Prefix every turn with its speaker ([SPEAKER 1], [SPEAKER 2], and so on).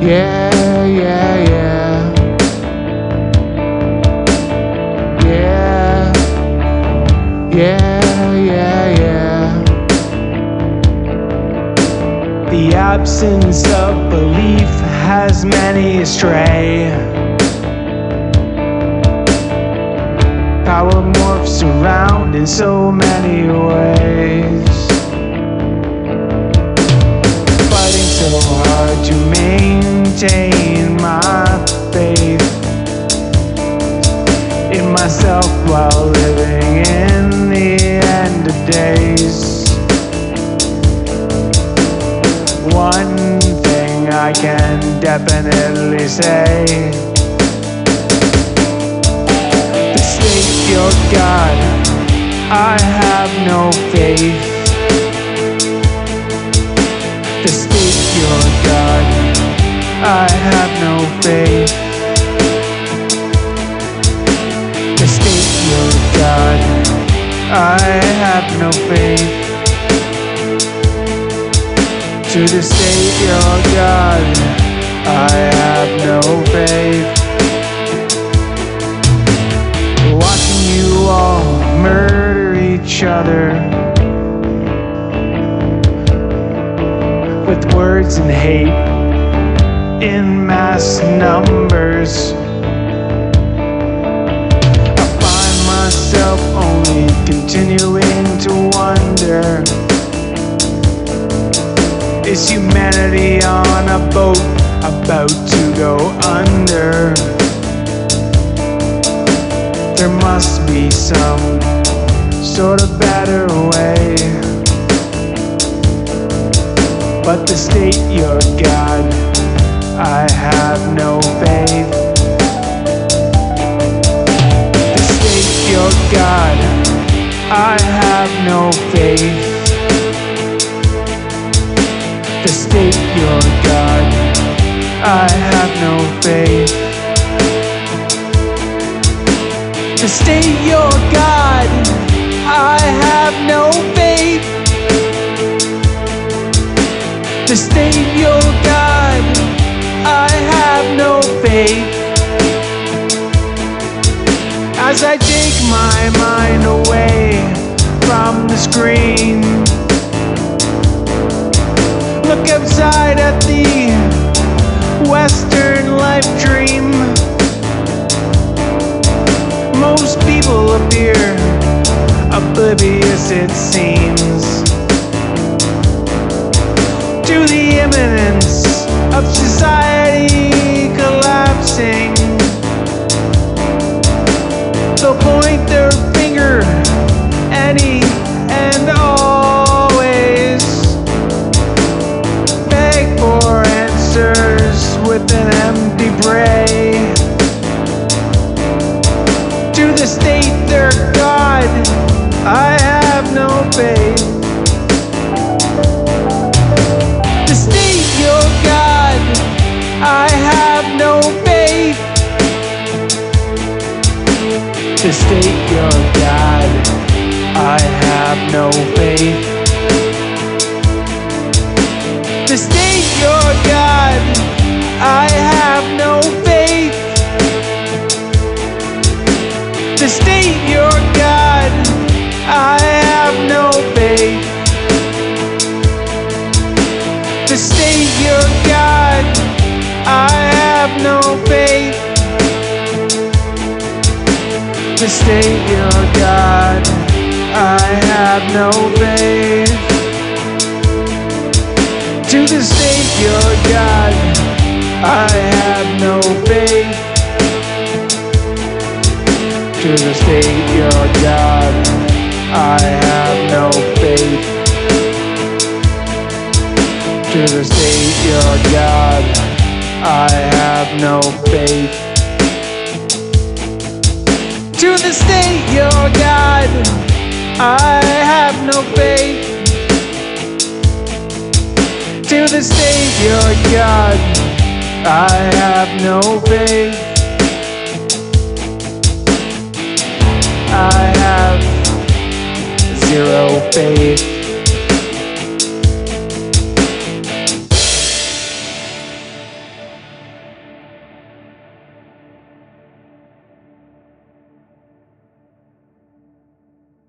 [SPEAKER 1] Yeah, yeah, yeah. Yeah, yeah, yeah, yeah.
[SPEAKER 2] The absence of belief has many astray. Power morphs around in so many ways. Fighting so hard to maintain my faith in myself while living in the end of days. One thing I can definitely say your God, I have no faith I have no faith The state your God, I have no faith to the your God. I have no faith. Watching you all murder each other with words and hate in mass numbers. I find myself only continuing to wonder. Is humanity on a boat about to go under? There must be some sort of better way. But the state your God, I have no faith. The state your God, I have no faith the state your God. I have no faith. To state your God, I have no faith. To state your God, I have no faith. As I take my mind away from the screen look outside at the Western life dream. Most people appear oblivious, it seems, to the imminence of society To state your God, I have no faith. To state your God, I have no faith. To state your To state your God, I have no faith to the state your God. I have no faith. To the state your God. I have no faith. To the state your God. I have no faith. To the state your God. I have no faith to the Savior God. I have no faith. I have zero faith.